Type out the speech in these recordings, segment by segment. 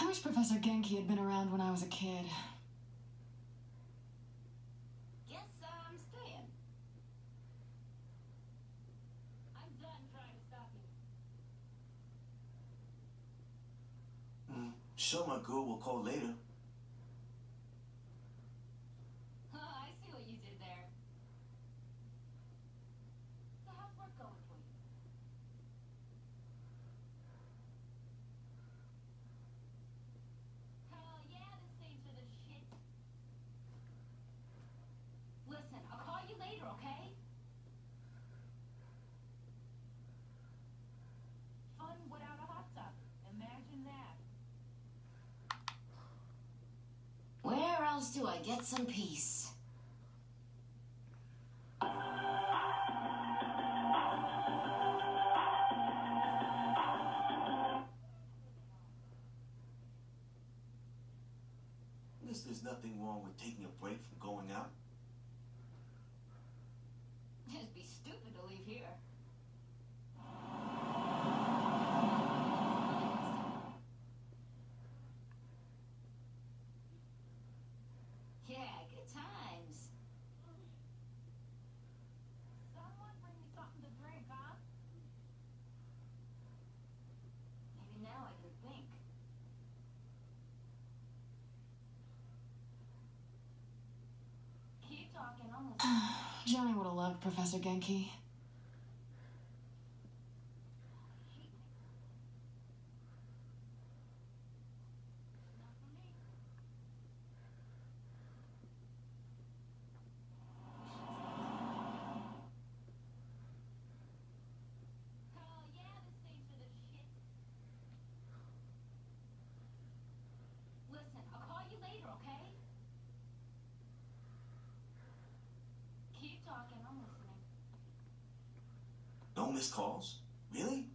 I wish Professor Genki had been around when I was a kid. Sure, my girl will call later. get some peace. There's nothing wrong with taking a break from going out. Johnny would have loved Professor Genki. This calls? Really?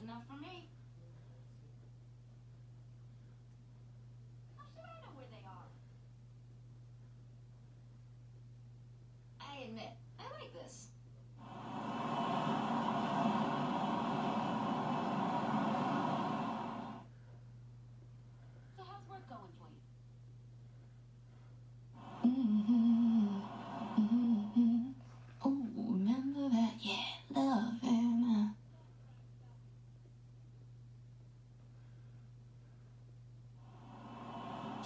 There's enough for me. How should I know where they are? I admit,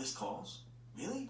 missed calls? Really?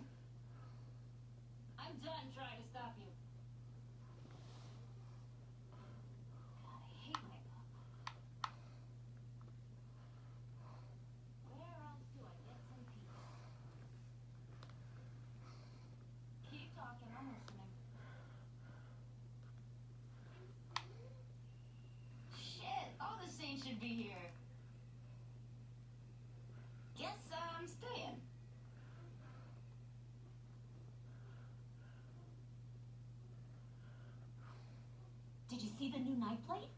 Did you see the new nightlight?